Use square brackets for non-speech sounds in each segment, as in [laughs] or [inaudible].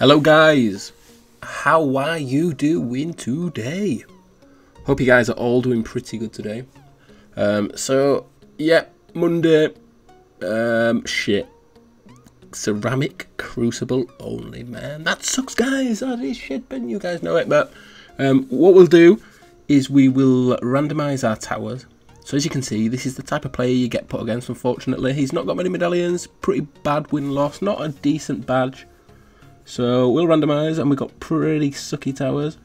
Hello guys, how are you doing today? Hope you guys are all doing pretty good today. Um, so, yeah, Monday, um, shit. Ceramic crucible only, man. That sucks, guys. That is shit, but you guys know it. But um, what we'll do is we will randomize our towers. So as you can see, this is the type of player you get put against, unfortunately. He's not got many medallions, pretty bad win-loss, not a decent badge. So we'll randomise and we've got pretty sucky towers.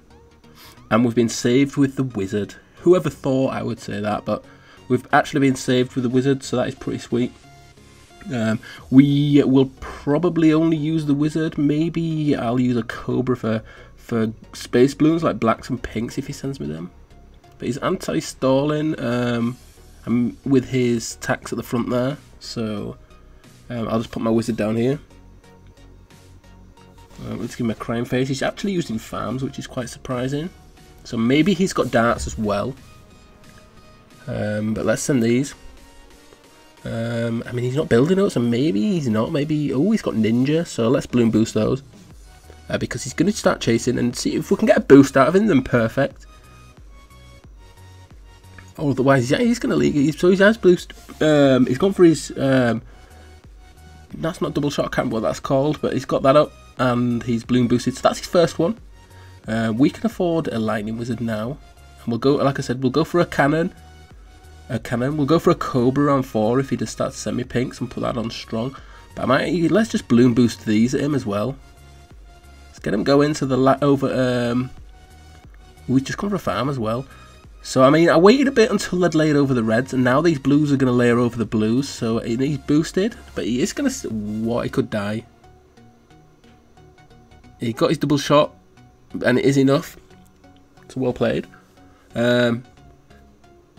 And we've been saved with the wizard. Whoever thought I would say that, but we've actually been saved with the wizard, so that is pretty sweet. Um, we will probably only use the wizard. Maybe I'll use a cobra for for space balloons like blacks and pinks if he sends me them. But he's anti-stalling um, with his tax at the front there. So um, I'll just put my wizard down here. Uh, let's give him a crime face. He's actually using farms, which is quite surprising. So maybe he's got darts as well. Um, but let's send these. Um, I mean, he's not building those, so maybe he's not. Maybe, oh, he's got ninja, so let's balloon boost those. Uh, because he's going to start chasing and see if we can get a boost out of him, then perfect. Otherwise, yeah, he's going to leave. So he has boost. Um, he's gone for his. Um, that's not double shot, I can't what that's called, but he's got that up and he's bloon boosted. So that's his first one. Uh, we can afford a lightning wizard now, and we'll go. Like I said, we'll go for a cannon. A cannon. We'll go for a cobra on four if he just starts semi pinks and put that on strong. But I might let's just bloon boost these at him as well. Let's get him going to the over. Um, we just come for a farm as well. So I mean, I waited a bit until they'd layered over the reds, and now these blues are going to layer over the blues. So he's boosted, but he is going to. What he could die. He got his double shot, and it is enough. It's well played. Um,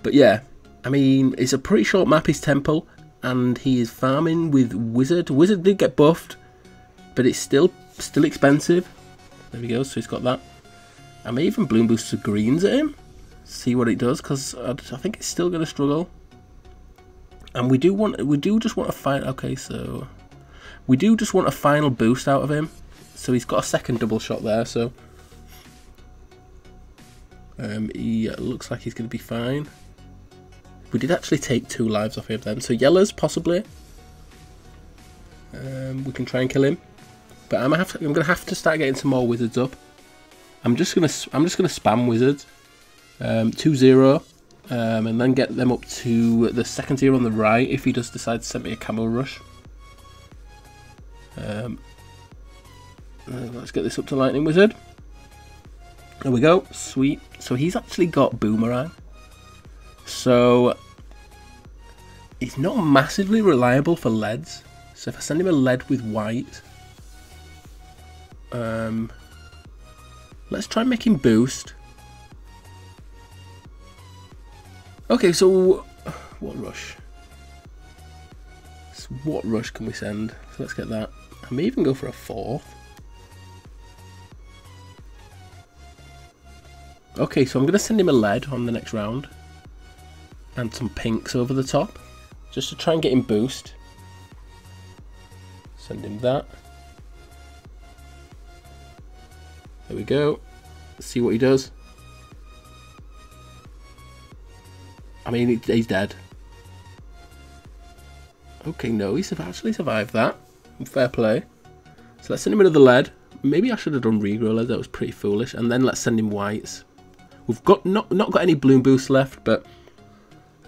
but yeah, I mean, it's a pretty short map, his temple, and he is farming with Wizard. Wizard did get buffed, but it's still still expensive. There we go, so he's got that. I may even Bloon Boost the greens at him. See what it does, because I think it's still going to struggle. And we do want, we do just want to find, okay, so... We do just want a final boost out of him. So he's got a second double shot there, so... Um, he looks like he's going to be fine. We did actually take two lives off him then. So yellows, possibly. Um, we can try and kill him. But I'm, have to, I'm gonna have to start getting some more wizards up. I'm just gonna I'm just gonna spam wizards. Um, two zero, um, and then get them up to the second tier on the right if he does decide to send me a camo rush. Um, uh, let's get this up to lightning wizard. There we go, sweet. So he's actually got boomerang. So he's not massively reliable for leads. So if I send him a lead with white, um, let's try and make him boost. Okay, so what rush? So what rush can we send? So let's get that. I may even go for a fourth. Okay, so I'm going to send him a lead on the next round. And some pinks over the top. Just to try and get him boost. Send him that. There we go. Let's see what he does. I mean, he's dead. Okay, no, he's actually survived that. Fair play. So let's send him another lead. Maybe I should have done regrow lead, that was pretty foolish. And then let's send him whites. We've got not not got any bloon boost left, but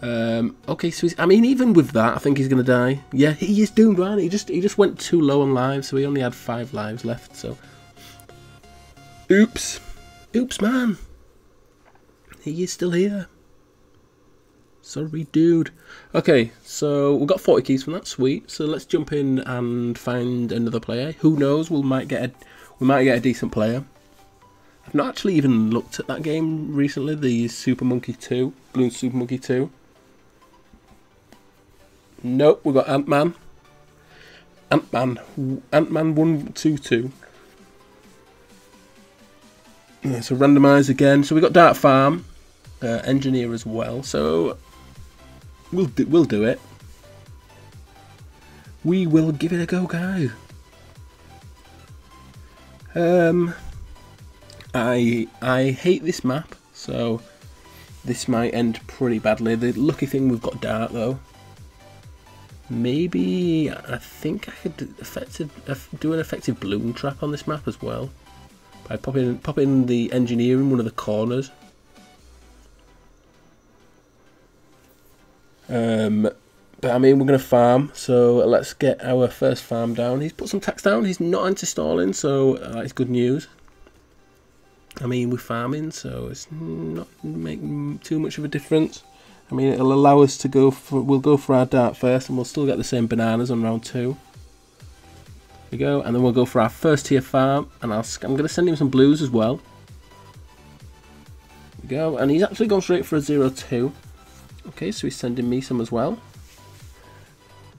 um, okay. So I mean, even with that, I think he's gonna die. Yeah, he is doomed, man. He just he just went too low on lives, so he only had five lives left. So, oops, oops, man. He is still here. Sorry, dude. Okay, so we've got 40 keys from that. Sweet. So let's jump in and find another player. Who knows? We might get a we might get a decent player. I've not actually even looked at that game recently, the Super Monkey 2, Bloons Super Monkey 2. Nope, we've got Ant-Man. Ant-Man. Ant-Man 122. Yeah, so randomise again. So we've got Dart Farm, uh, Engineer as well. So we'll do, we'll do it. We will give it a go, guys. Um, I I hate this map, so this might end pretty badly. The lucky thing we've got dart though. Maybe I think I could effective, do an effective balloon trap on this map as well. By popping popping the engineer in one of the corners. Um, but I mean, we're going to farm, so let's get our first farm down. He's put some tax down. He's not anti-stalling, so that's good news. I mean, we're farming, so it's not making too much of a difference. I mean, it'll allow us to go for, we'll go for our dart first, and we'll still get the same bananas on round two. There we go, and then we'll go for our first tier farm, and I'll, I'm going to send him some blues as well. There we go, and he's actually gone straight for a 0-2. Okay, so he's sending me some as well.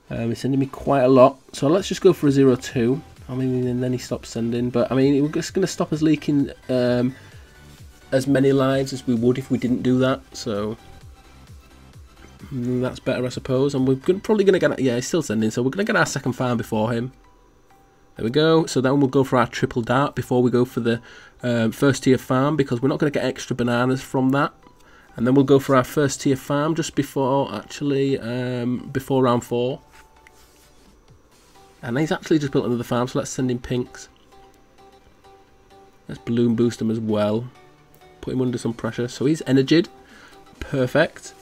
Um, he's sending me quite a lot. So let's just go for a 0-2. I mean, and then he stops sending. But, I mean, we're just going to stop us leaking um, as many lives as we would if we didn't do that. So mm, that's better, I suppose. And we're gonna, probably going to get... Yeah, he's still sending. So we're going to get our second farm before him. There we go. So then we'll go for our triple dart before we go for the um, first tier farm because we're not going to get extra bananas from that. And then we'll go for our first tier farm just before, actually, um, before round four. And he's actually just built another farm, so let's send him pinks. Let's balloon boost him as well. Put him under some pressure. So he's energied. Perfect.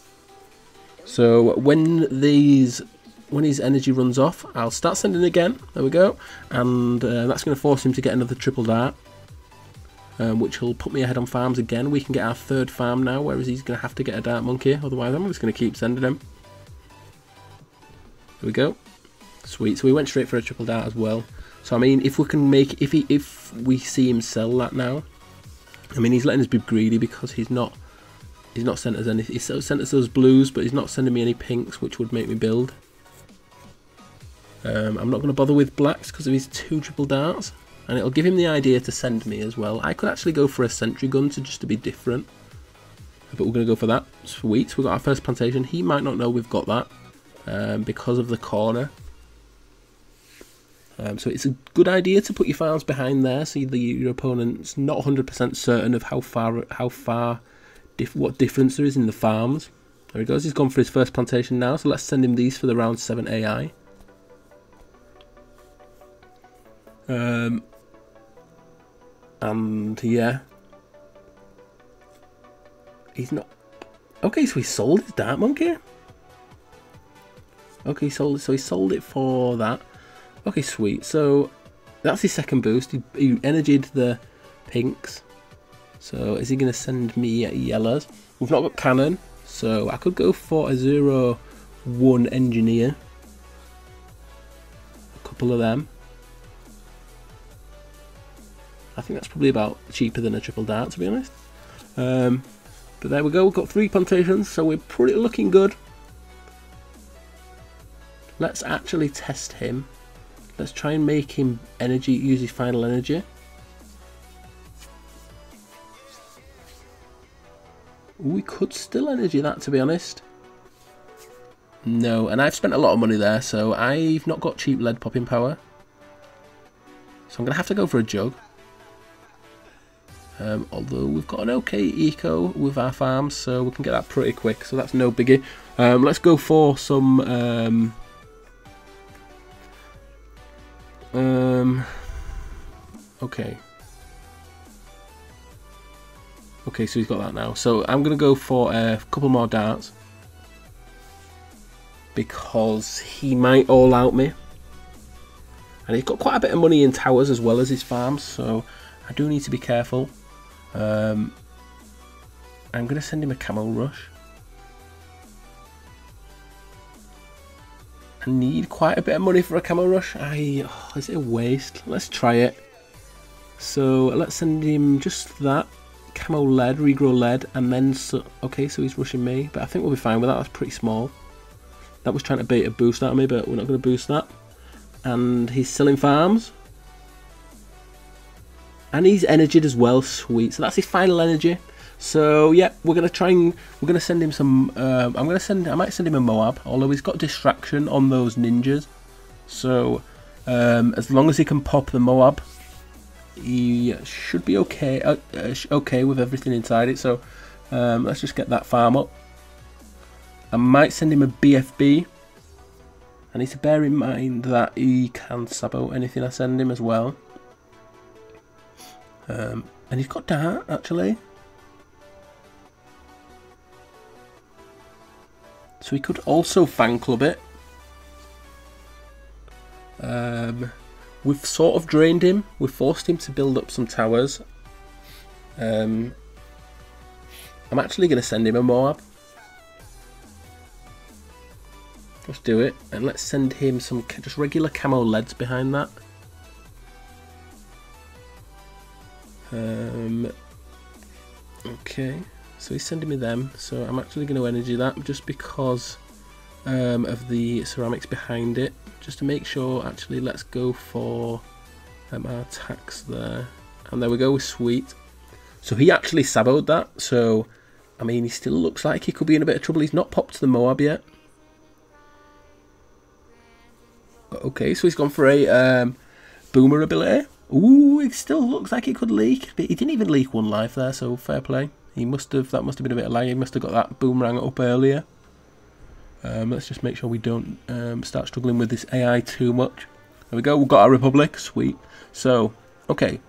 So when these when his energy runs off, I'll start sending again. There we go. And uh, that's going to force him to get another triple dart. Um, which will put me ahead on farms again. We can get our third farm now, whereas he's going to have to get a dart monkey. Otherwise, I'm just going to keep sending him. There we go. Sweet. So we went straight for a triple dart as well. So I mean, if we can make, if he, if we see him sell that now, I mean, he's letting us be greedy because he's not, he's not sent us any. He's sent us those blues, but he's not sending me any pinks, which would make me build. Um, I'm not going to bother with blacks because of his two triple darts, and it'll give him the idea to send me as well. I could actually go for a sentry gun to just to be different, but we're going to go for that. Sweet. We've got our first plantation. He might not know we've got that um, because of the corner. Um, so it's a good idea to put your farms behind there, so the, your opponent's not 100% certain of how far, how far, diff, what difference there is in the farms. There he goes. He's gone for his first plantation now. So let's send him these for the round seven AI. Um, and yeah, he's not. Okay, so he sold his Dart Monkey. Okay, sold. So he sold it for that. Okay, sweet. So that's his second boost. He, he energied the pinks. So is he going to send me yellows? We've not got cannon, so I could go for a zero one engineer. A couple of them. I think that's probably about cheaper than a triple dart, to be honest. Um, but there we go. We've got three plantations, so we're pretty looking good. Let's actually test him. Let's try and make him energy, use his final energy. We could still energy that, to be honest. No, and I've spent a lot of money there, so I've not got cheap lead popping power. So I'm going to have to go for a jug. Um, although we've got an okay eco with our farms, so we can get that pretty quick, so that's no biggie. Um, let's go for some... Um, um, okay. Okay, so he's got that now. So I'm going to go for a couple more darts. Because he might all out me. And he's got quite a bit of money in towers as well as his farms. So I do need to be careful. Um, I'm going to send him a camo rush. Need quite a bit of money for a camo rush. I oh, is it a waste? Let's try it. So let's send him just that camo lead, regrow lead, and then so, okay, so he's rushing me, but I think we'll be fine with that. That's pretty small. That was trying to bait a boost out of me, but we're not going to boost that. And he's selling farms. And he's energied as well, sweet. So that's his final energy. So yeah, we're gonna try and we're gonna send him some. Um, I'm gonna send. I might send him a Moab, although he's got distraction on those ninjas. So um, as long as he can pop the Moab, he should be okay uh, uh, okay with everything inside it. So um, let's just get that farm up. I might send him a BFB. I need to bear in mind that he can sabo anything I send him as well. Um, and he's got dart actually. So he could also fan club it. Um, we've sort of drained him. We've forced him to build up some towers. Um, I'm actually going to send him a Moab. Let's do it. And let's send him some just regular camo leads behind that. Um, okay. So he's sending me them. So I'm actually going to energy that just because um, of the ceramics behind it. Just to make sure, actually, let's go for um, our tax there. And there we go, sweet. So he actually saboed that. So, I mean, he still looks like he could be in a bit of trouble. He's not popped the Moab yet. Okay, so he's gone for a um, boomer ability. Ooh, it still looks like it could leak. But he didn't even leak one life there, so fair play. He must have, that must have been a bit of lag. He must have got that boomerang up earlier. Um, let's just make sure we don't um, start struggling with this AI too much. There we go, we've got our Republic, sweet. So, okay.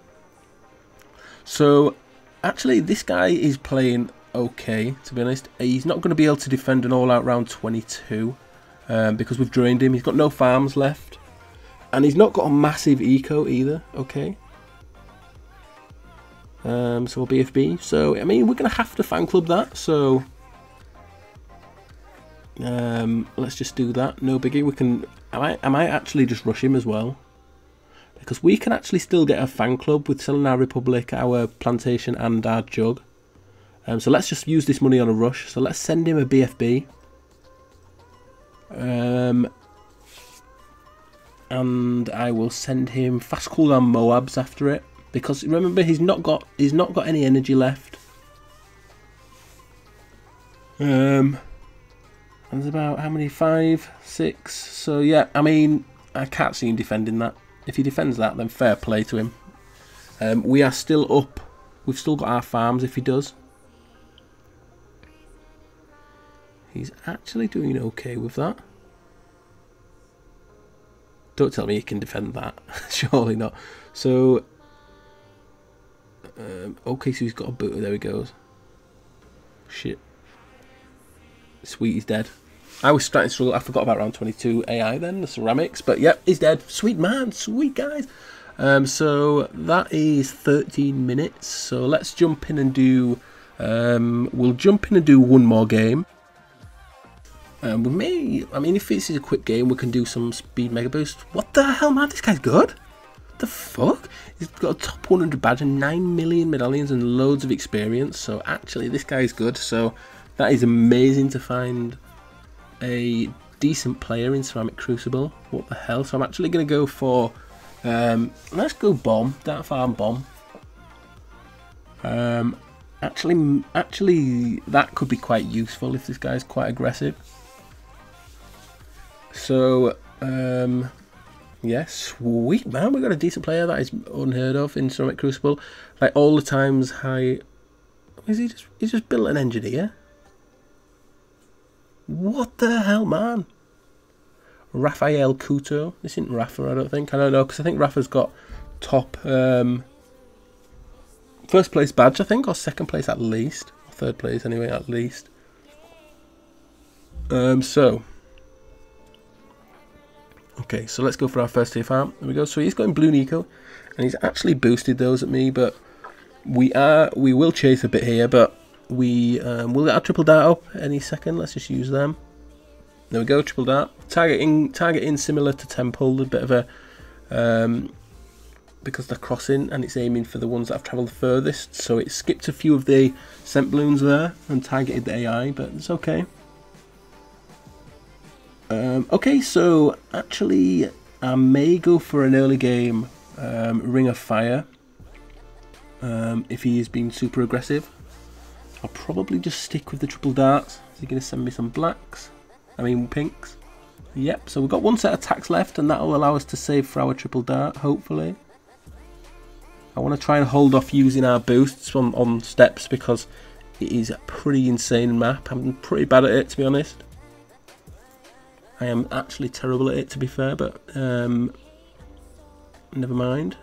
So, actually this guy is playing okay, to be honest. He's not going to be able to defend an all-out round 22 um, because we've drained him. He's got no farms left. And he's not got a massive eco either, okay. Um, so we'll BFB. So, I mean, we're going to have to fan club that. So, um, let's just do that. No biggie. We can. I might, I might actually just rush him as well. Because we can actually still get a fan club with selling our Republic, our plantation, and our jug. Um, so let's just use this money on a rush. So let's send him a BFB. Um, and I will send him fast cooldown Moabs after it because remember he's not got he's not got any energy left. Um, and there's about how many five, six. So yeah, I mean I can't see him defending that. If he defends that, then fair play to him. Um, we are still up. We've still got our farms if he does. He's actually doing okay with that. Don't tell me he can defend that. [laughs] Surely not. So, um, okay, so he's got a booter. There he goes. Shit. Sweet, he's dead. I was starting to struggle. I forgot about round 22 AI then, the ceramics. But yep, he's dead. Sweet man, sweet guys. Um, so that is 13 minutes. So let's jump in and do. Um, we'll jump in and do one more game. Um, we may, I mean, if this is a quick game, we can do some speed mega boost. What the hell, man? This guy's good. The fuck? He's got a top 100 badge and 9 million medallions and loads of experience. So actually, this guy's good. So that is amazing to find a decent player in Ceramic Crucible. What the hell? So I'm actually going to go for, um, let's go bomb, Dart Farm bomb. Um, actually, actually, that could be quite useful if this guy's quite aggressive. So, um, yeah, sweet man, we got a decent player that is unheard of in Ceramic Crucible. Like all the times high. Is he just he's just built an engineer? What the hell, man? Rafael Couto. This isn't Rafa, I don't think. I don't know because I think Rafa's got top um, first place badge, I think, or second place at least, or third place anyway, at least. Um, so Okay, so let's go for our first tier farm. There we go. So he's going Blue Nico, and he's actually boosted those at me, but we are we will chase a bit here, but we um, will get our triple dart up any second. Let's just use them. There we go, triple dart. Targeting targeting similar to Temple, a bit of a um, because they're crossing and it's aiming for the ones that have travelled the furthest. So it skipped a few of the scent balloons there and targeted the AI, but it's okay. Um, okay, so actually, I may go for an early game um, Ring of Fire um, if he is being super aggressive. I'll probably just stick with the triple darts. Is he going to send me some blacks? I mean pinks. Yep, so we've got one set of attacks left and that will allow us to save for our triple dart, hopefully. I want to try and hold off using our boosts on, on steps because it is a pretty insane map. I'm pretty bad at it to be honest. I am actually terrible at it to be fair, but um, never mind.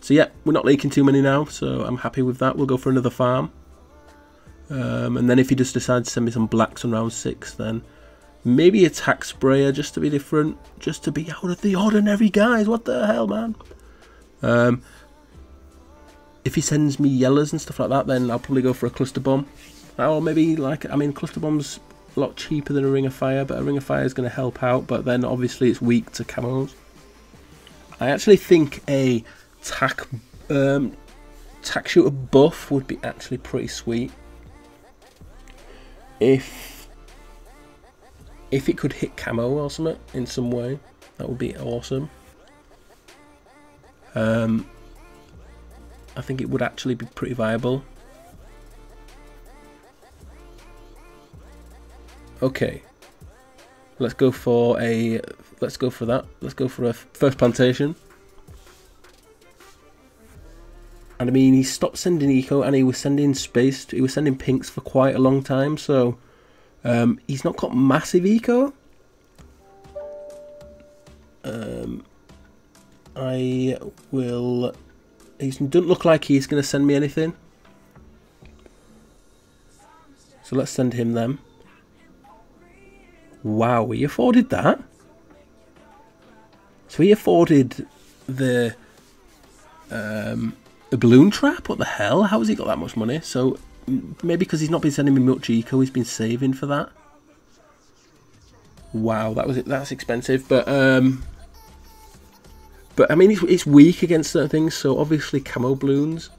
So yeah, we're not leaking too many now, so I'm happy with that. We'll go for another farm. Um, and then if he just decides to send me some blacks on round 6, then maybe attack sprayer just to be different. Just to be out of the ordinary, guys. What the hell, man? Um, if he sends me yellows and stuff like that, then I'll probably go for a cluster bomb. Or maybe, like, I mean, cluster bomb's a lot cheaper than a ring of fire, but a ring of fire is going to help out, but then obviously it's weak to camos. I actually think a tack um, tack shooter buff would be actually pretty sweet. If if it could hit camo or something in some way, that would be awesome. Um, I think it would actually be pretty viable. Okay. Let's go for a let's go for that. Let's go for a first plantation. And I mean, he stopped sending eco, and he was sending space. He was sending pinks for quite a long time. So um, he's not got massive eco. Um, I will. He doesn't look like he's going to send me anything. So let's send him them. Wow, he afforded that. So he afforded the um, the balloon trap? What the hell? How has he got that much money? So maybe because he's not been sending me much eco, he's been saving for that. Wow, that was it. That's expensive, but um, but I mean it's, it's weak against certain things. So obviously camo balloons.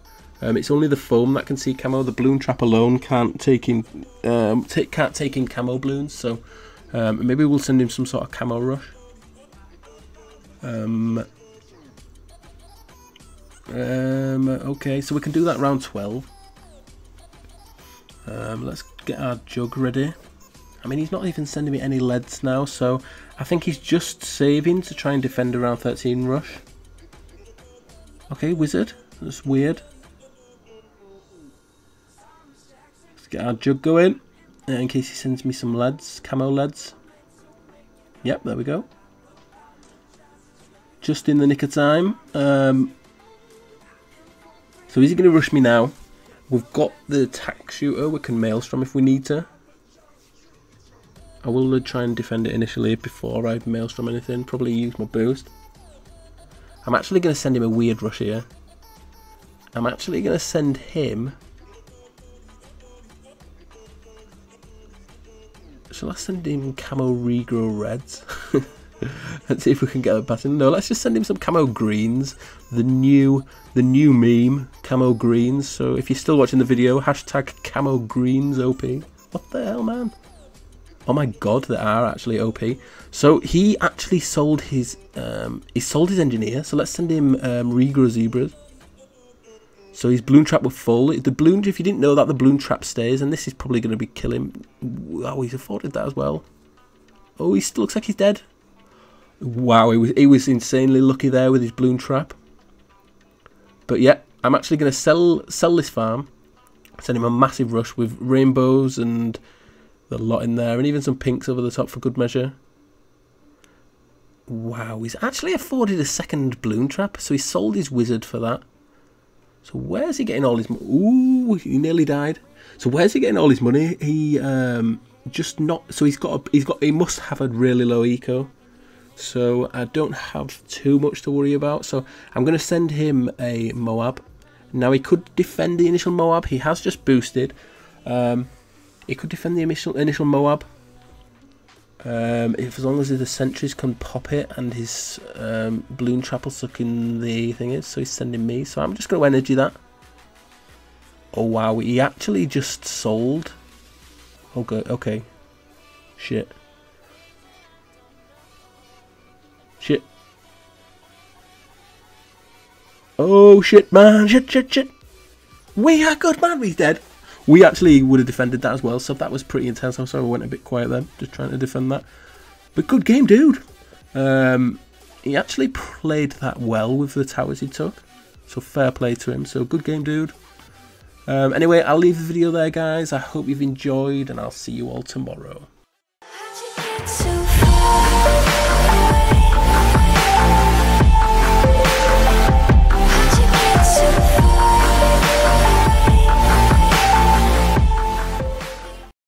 Um, it's only the foam that can see camo. The balloon trap alone can't take in um, can't take in camo balloons. So um, maybe we'll send him some sort of camo rush. Um, um, okay, so we can do that round 12. Um, let's get our jug ready. I mean, he's not even sending me any leads now, so I think he's just saving to try and defend around 13 rush. Okay, wizard. That's weird. Let's get our jug going, uh, in case he sends me some leads, camo leads. Yep, there we go. Just in the nick of time. Um, so is he going to rush me now? We've got the attack shooter. We can maelstrom if we need to. I will try and defend it initially before I maelstrom anything. Probably use my boost. I'm actually going to send him a weird rush here. I'm actually going to send him... I send him camo regrow reds? [laughs] let's see if we can get a pattern. No, let's just send him some camo greens. The new the new meme, camo greens. So if you're still watching the video, hashtag camo greens OP. What the hell, man? Oh my god, they are actually OP. So he actually sold his um, he sold his engineer. So let's send him um, regrow zebras. So his balloon trap were full. The balloon, if you didn't know that, the balloon trap stays, and this is probably going to be killing. Oh, he's afforded that as well. Oh, he still looks like he's dead. Wow, he was, he was insanely lucky there with his balloon trap. But yeah, I'm actually going to sell sell this farm. Send him a massive rush with rainbows and the lot in there, and even some pinks over the top for good measure. Wow, he's actually afforded a second balloon trap, so he sold his wizard for that. So where's he getting all his? Ooh, he nearly died. So where's he getting all his money? He um, just not. So he's got. A, he's got. He must have a really low eco so I don't have too much to worry about. So I'm going to send him a Moab. Now he could defend the initial Moab. He has just boosted. Um, he could defend the initial initial Moab. Um, if as long as the sentries can pop it and his um, balloon trap will suck in the thing is, so he's sending me. So I'm just going to energy that. Oh wow, he actually just sold. Okay, okay. Shit. Shit. Oh shit, man. Shit, shit, shit. We are good, man. He's dead. We actually would have defended that as well, so that was pretty intense. I'm sorry I went a bit quiet then, just trying to defend that. But good game, dude. Um, he actually played that well with the towers he took. So fair play to him. So good game, dude. Um, anyway, I'll leave the video there, guys. I hope you've enjoyed, and I'll see you all tomorrow.